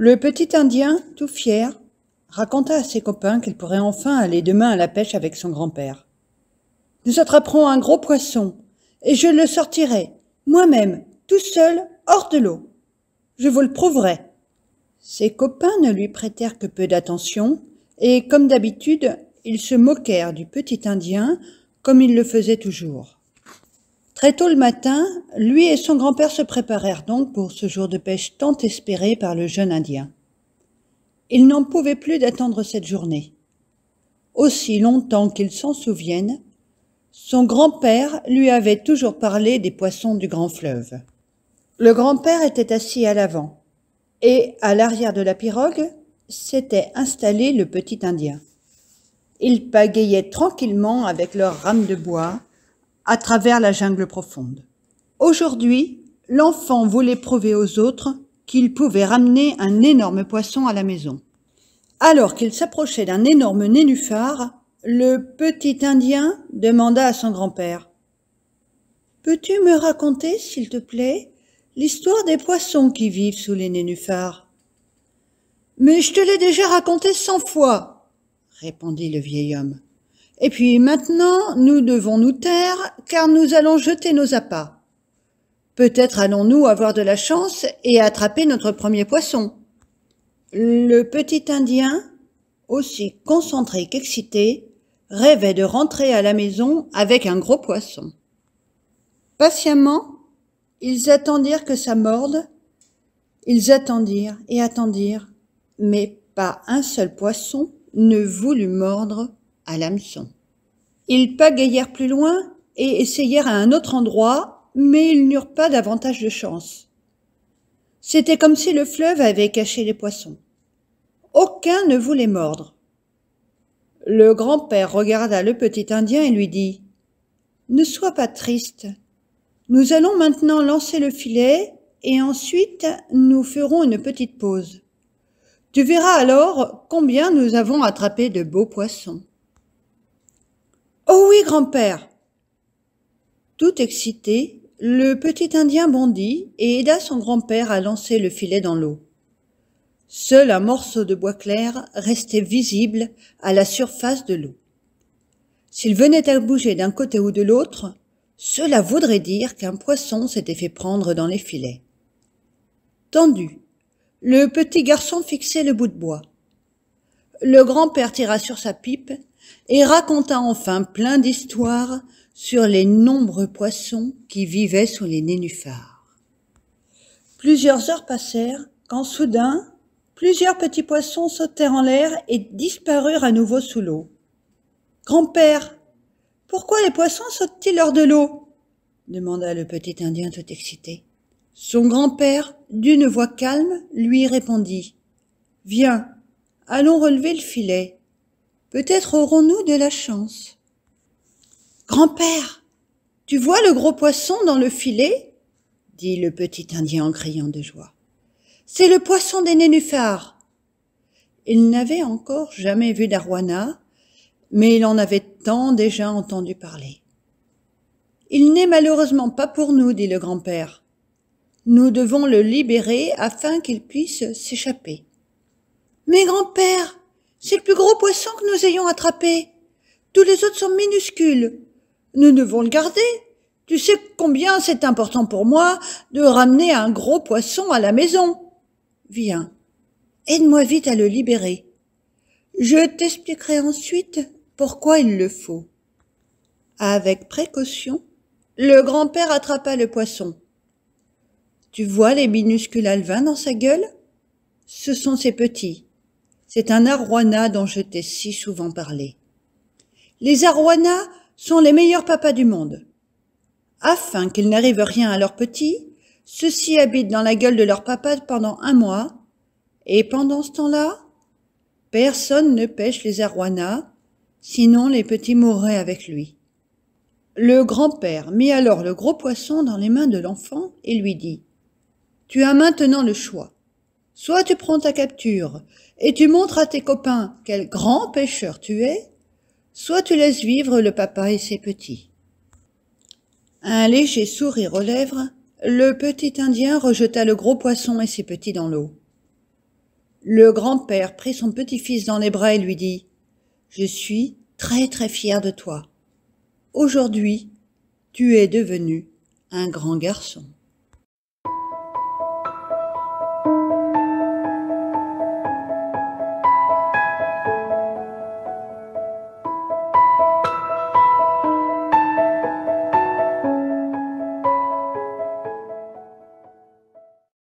Le petit Indien, tout fier, raconta à ses copains qu'il pourrait enfin aller demain à la pêche avec son grand-père. Nous attraperons un gros poisson, et je le sortirai, moi-même, tout seul, hors de l'eau. Je vous le prouverai. Ses copains ne lui prêtèrent que peu d'attention, et comme d'habitude, ils se moquèrent du petit Indien, comme ils le faisaient toujours. Très tôt le matin, lui et son grand-père se préparèrent donc pour ce jour de pêche tant espéré par le jeune Indien. Il n'en pouvait plus d'attendre cette journée. Aussi longtemps qu'il s'en souvienne, son grand-père lui avait toujours parlé des poissons du grand fleuve. Le grand-père était assis à l'avant, et à l'arrière de la pirogue s'était installé le petit Indien. Ils pagayaient tranquillement avec leurs rames de bois à travers la jungle profonde. Aujourd'hui, l'enfant voulait prouver aux autres qu'il pouvait ramener un énorme poisson à la maison. Alors qu'il s'approchait d'un énorme nénuphar, le petit Indien demanda à son grand-père. Peux-tu me raconter, s'il te plaît, l'histoire des poissons qui vivent sous les nénuphars Mais je te l'ai déjà raconté cent fois, répondit le vieil homme. Et puis maintenant, nous devons nous taire, car nous allons jeter nos appâts. Peut-être allons-nous avoir de la chance et attraper notre premier poisson. Le petit Indien, aussi concentré qu'excité, rêvait de rentrer à la maison avec un gros poisson. Patiemment, ils attendirent que ça morde. Ils attendirent et attendirent, mais pas un seul poisson ne voulut mordre à l'hameçon. Ils pagayèrent plus loin et essayèrent à un autre endroit, mais ils n'eurent pas davantage de chance. C'était comme si le fleuve avait caché les poissons. Aucun ne voulait mordre. Le grand-père regarda le petit Indien et lui dit Ne sois pas triste. Nous allons maintenant lancer le filet et ensuite nous ferons une petite pause. Tu verras alors combien nous avons attrapé de beaux poissons. Oh oui, grand-père. Tout excité, le petit Indien bondit et aida son grand-père à lancer le filet dans l'eau. Seul un morceau de bois clair restait visible à la surface de l'eau. S'il venait à bouger d'un côté ou de l'autre, cela voudrait dire qu'un poisson s'était fait prendre dans les filets. Tendu, le petit garçon fixait le bout de bois. Le grand-père tira sur sa pipe et raconta enfin plein d'histoires sur les nombreux poissons qui vivaient sous les nénuphars. Plusieurs heures passèrent quand soudain plusieurs petits poissons sautèrent en l'air et disparurent à nouveau sous l'eau. Grand-père, pourquoi les poissons sautent-ils hors de l'eau? demanda le petit Indien tout excité. Son grand-père, d'une voix calme, lui répondit. Viens, allons relever le filet. Peut-être aurons-nous de la chance. Grand-père, tu vois le gros poisson dans le filet? dit le petit Indien en criant de joie. C'est le poisson des nénuphars. Il n'avait encore jamais vu d'Arwana, mais il en avait tant déjà entendu parler. Il n'est malheureusement pas pour nous, dit le grand-père. Nous devons le libérer afin qu'il puisse s'échapper. Mais grand-père, c'est le plus gros poisson que nous ayons attrapé. Tous les autres sont minuscules. Nous devons le garder. Tu sais combien c'est important pour moi de ramener un gros poisson à la maison. Viens, aide-moi vite à le libérer. Je t'expliquerai ensuite pourquoi il le faut. Avec précaution, le grand-père attrapa le poisson. Tu vois les minuscules alvins dans sa gueule? Ce sont ses petits. C'est un arwana dont je t'ai si souvent parlé. Les arwanas sont les meilleurs papas du monde. Afin qu'il n'arrive rien à leurs petits, ceux-ci habitent dans la gueule de leur papa pendant un mois, et pendant ce temps-là, personne ne pêche les arwanas, sinon les petits mourraient avec lui. Le grand-père mit alors le gros poisson dans les mains de l'enfant et lui dit Tu as maintenant le choix. Soit tu prends ta capture et tu montres à tes copains quel grand pêcheur tu es, soit tu laisses vivre le papa et ses petits. Un léger sourire aux lèvres, le petit Indien rejeta le gros poisson et ses petits dans l'eau. Le grand-père prit son petit-fils dans les bras et lui dit Je suis très très fier de toi. Aujourd'hui, tu es devenu un grand garçon.